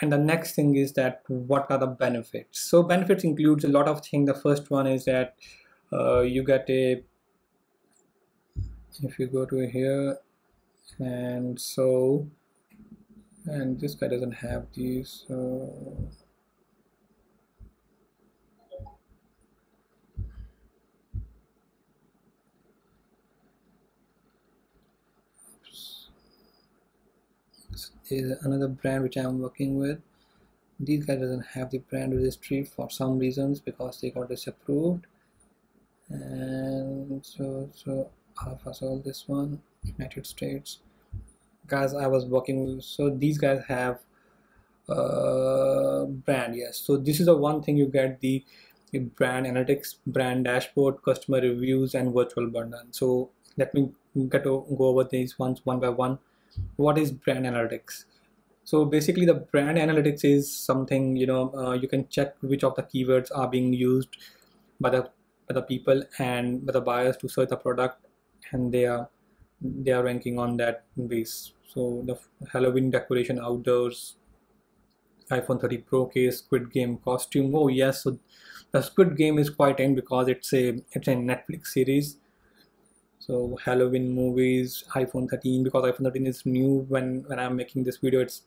and the next thing is that what are the benefits? So benefits includes a lot of things. The first one is that uh, you get a if you go to here and so and this guy doesn't have these so is another brand which I'm working with. These guys doesn't have the brand registry for some reasons because they got disapproved. And so so Alpha Sol this one. United States. Guys I was working with so these guys have uh, brand yes. So this is the one thing you get the, the brand analytics brand dashboard customer reviews and virtual bundle. So let me get to go over these ones one by one what is brand analytics? So basically the brand analytics is something you know uh, you can check which of the keywords are being used by the by the people and by the buyers to search the product and they are they are ranking on that base. So the halloween decoration outdoors iphone 30 pro case squid game costume. Oh yes so the squid game is quite in because it's a it's a netflix series so halloween movies iphone 13 because iphone 13 is new when when i'm making this video it's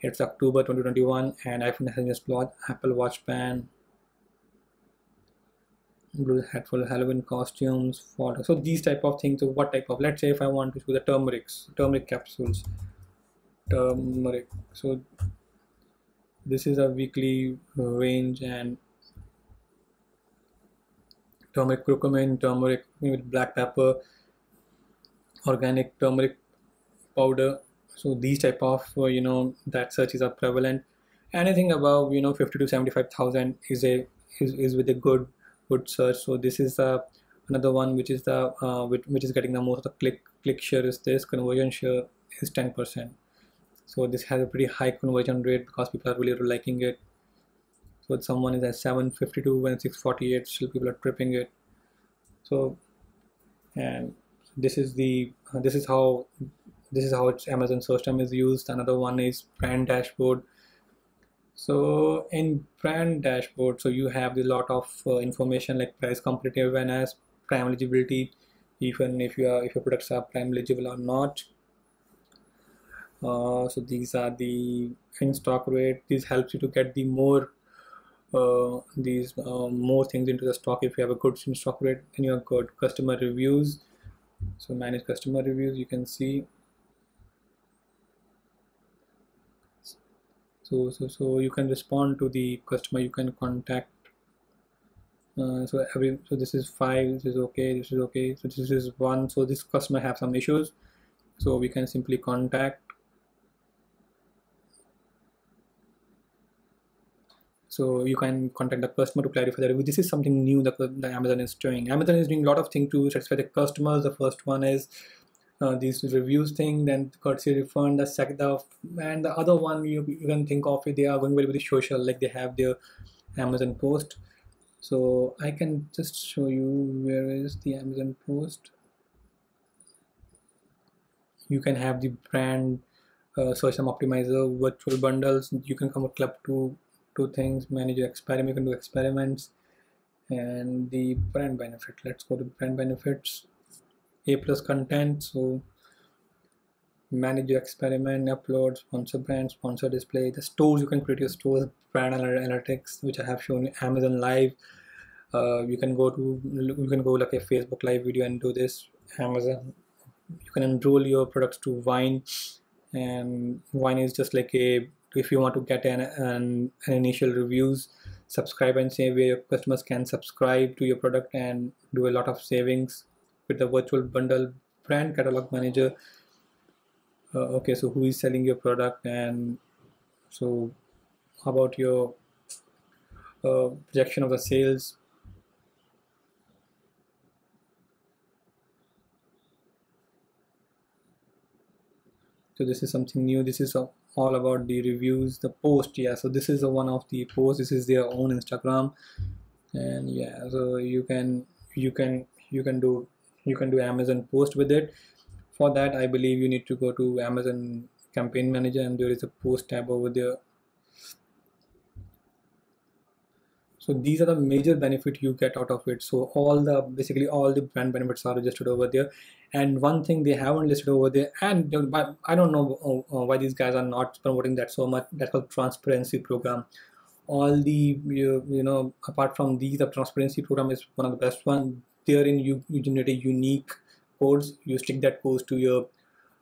it's october 2021 and iphone has just launched apple watch band blue hat for halloween costumes for so these type of things so what type of let's say if i want to do the turmerics turmeric capsules turmeric so this is a weekly range and turmeric curcumin, turmeric with black pepper, organic turmeric powder. So these type of uh, you know that searches are prevalent. Anything above you know 50 to 75,000 is a is, is with a good good search. So this is the another one which is the uh, which, which is getting the most of the click click share is this conversion share is 10%. So this has a pretty high conversion rate because people are really liking it so someone is at 752 and 648 still people are tripping it. So and this is the this is how this is how its amazon search term is used. Another one is brand dashboard. So in brand dashboard so you have a lot of uh, information like price competitive awareness prime eligibility even if you are if your products are prime eligible or not. Uh, so these are the in stock rate. This helps you to get the more these uh, more things into the stock if you have a good stock rate then you have got customer reviews. So manage customer reviews you can see. So so so you can respond to the customer you can contact uh, so every so this is five this is okay this is okay. So this is one so this customer have some issues. So we can simply contact so you can contact the customer to clarify that this is something new that, the amazon is doing. Amazon is doing a lot of things to satisfy the customers. The first one is uh, these reviews thing then courtesy refund the second and the other one you, you can think of it they are going very very social like they have their amazon post. So i can just show you where is the amazon post. You can have the brand uh, search term optimizer virtual bundles. You can come a club to two things manage your experiment you can do experiments and the brand benefit. Let's go to brand benefits. A plus content so manage your experiment upload sponsor brand sponsor display. The stores you can create your stores brand analytics which i have shown you amazon live. Uh, you can go to you can go like a facebook live video and do this. Amazon you can enroll your products to Vine. And Vine is just like a if you want to get an, an, an initial reviews subscribe and save where your customers can subscribe to your product and do a lot of savings with the virtual bundle brand catalog manager. Uh, okay so who is selling your product and so about your uh, projection of the sales so this is something new. This is all about the reviews the post. Yeah so this is one of the posts. This is their own instagram. And yeah so you can you can you can do you can do amazon post with it. For that i believe you need to go to amazon campaign manager and there is a post tab over there. So these are the major benefit you get out of it. So all the basically all the brand benefits are registered over there and one thing they haven't listed over there and i don't know uh, uh, why these guys are not promoting that so much that's called transparency program. All the you, you know apart from these the transparency program is one of the best one. Therein you, you generate a unique codes. You stick that codes to your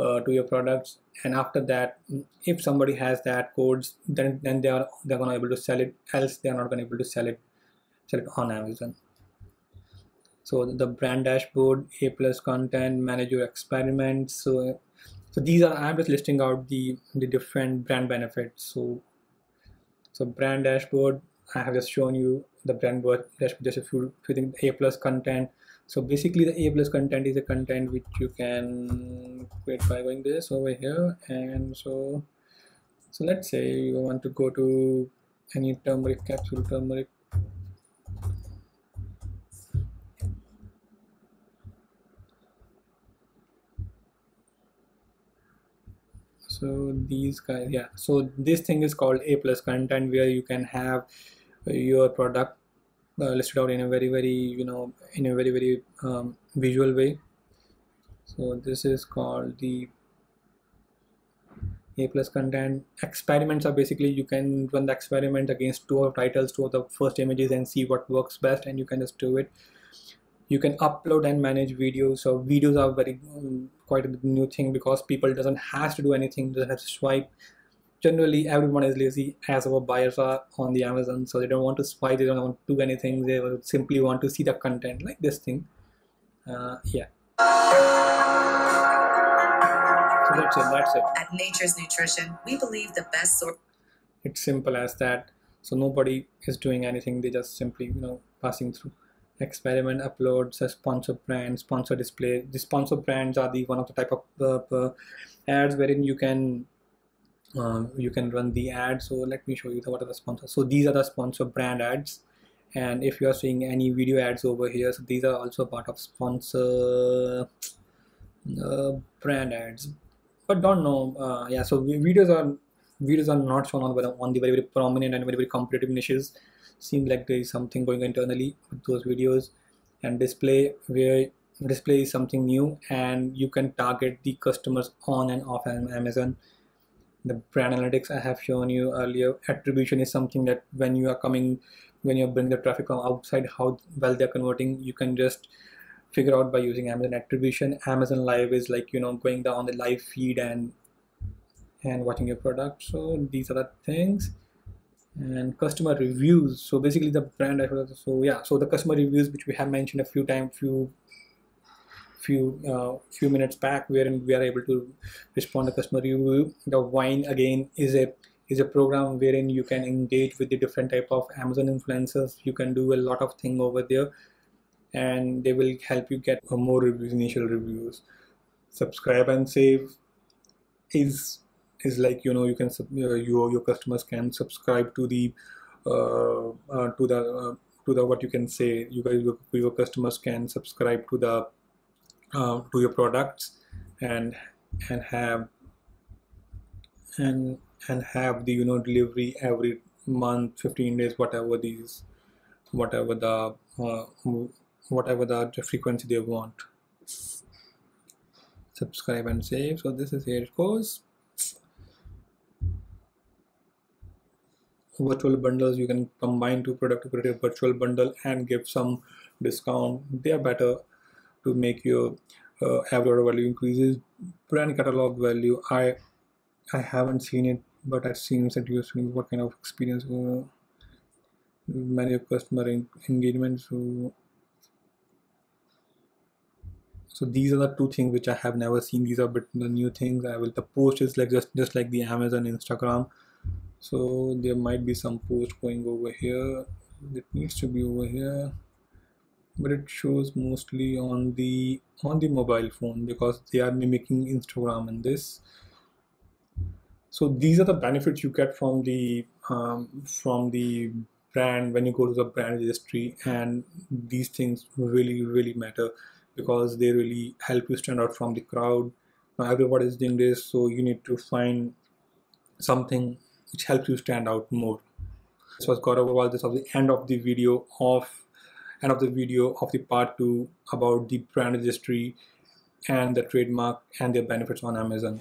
uh, to your products. And after that if somebody has that codes then then they are they're gonna able to sell it else they are not gonna be able to sell it sell it on amazon so the brand dashboard a plus content manage your experiments. So so these are i'm just listing out the the different brand benefits. So so brand dashboard i have just shown you the brand dashboard just a few, few things a plus content. So basically the a plus content is a content which you can create by going this over here and so so let's say you want to go to any turmeric capsule turmeric so these guys yeah. So this thing is called a plus content where you can have your product uh, listed out in a very very you know in a very very um, visual way. So this is called the a plus content. Experiments are basically you can run the experiment against two of titles two of the first images and see what works best and you can just do it. You can upload and manage videos. So videos are very um, quite a new thing because people doesn't have to do anything doesn't have to swipe. Generally everyone is lazy as our buyers are on the Amazon so they don't want to swipe they don't want to do anything they simply want to see the content like this thing. Uh, yeah. So that's it that's it. At nature's nutrition we believe the best source it's simple as that. So nobody is doing anything they just simply you know passing through experiment uploads a sponsor brand sponsor display. The sponsor brands are the one of the type of uh, uh, ads wherein you can um, you can run the ad. So let me show you the, what are the sponsors. So these are the sponsor brand ads. And if you are seeing any video ads over here so these are also part of sponsor uh, brand ads. But don't know uh, yeah so videos are videos are not shown on, on the very very prominent and very very competitive niches seems like there is something going internally with those videos and display where display is something new and you can target the customers on and off amazon the brand analytics I have shown you earlier. Attribution is something that when you are coming, when you're bringing the traffic from outside, how well they're converting, you can just figure out by using Amazon attribution. Amazon Live is like you know going down the live feed and and watching your product. So these are the things and customer reviews. So basically the brand. So yeah. So the customer reviews which we have mentioned a few times, few few uh, few minutes back wherein we are able to respond to customer review the Vine again is a is a program wherein you can engage with the different type of amazon influencers you can do a lot of thing over there and they will help you get more reviews initial reviews subscribe and save is is like you know you can uh, your your customers can subscribe to the uh, uh, to the uh, to the what you can say. You guys your customers can subscribe to the uh, to your products and and have and and have the you know delivery every month 15 days whatever these whatever the uh, whatever the frequency they want. Subscribe and save. So this is here it goes virtual bundles you can combine two product to create a virtual bundle and give some discount. They are better to make your uh, average order value increases. Brand catalog value i i haven't seen it but it seems that you're seeing what kind of experience uh, many customer engagement so so these are the two things which i have never seen. These are but the new things. I will the post is like just just like the amazon instagram so there might be some post going over here it needs to be over here but it shows mostly on the on the mobile phone because they are mimicking Instagram in this. So these are the benefits you get from the um, from the brand. When you go to the brand registry and these things really really matter because they really help you stand out from the crowd. Now everybody is doing this so you need to find something which helps you stand out more This was Gaurav Aggarwal. This was the end of the video of end of the video of the part two about the brand registry and the trademark and their benefits on Amazon.